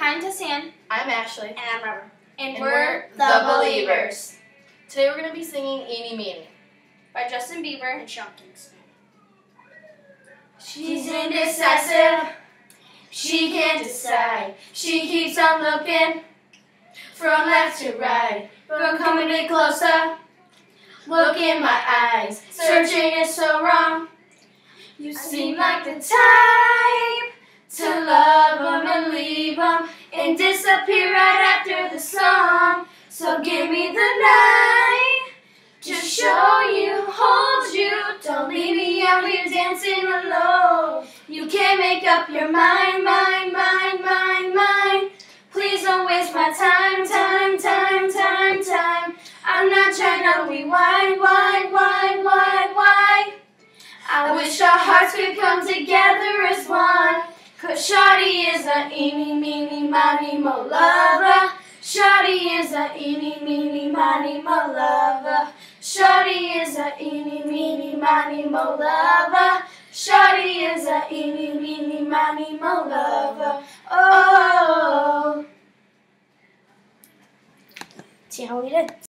Hi, I'm Tassan. I'm Ashley. And I'm Robert. And, And we're, we're The, Beliebers. Beliebers. Today we're going to be singing Eenie Meenie. by Justin Bieber. and Sean Kingston. She's indecisive. She can't decide. She keeps on looking from left to right. But coming a bit closer. Look in my eyes. Searching is so wrong. You seem like the type and and disappear right after the song. So give me the night to show you, hold you. Don't leave me out here dancing alone. You can't make up your mind, mind, mind, mind, mind. Please don't waste my time, time, time, time, time. I'm not trying to rewind, why, why, why, why? I wish our hearts could come together as one. Shawty is a eeny, meeny, miny, mo lover. Shawty is a eeny, meeny, miny, mo lover. Shawty is a eeny, meeny, miny, mo lover. Shawty is a eeny, meeny, miny, mo lover. Oh. See how we did.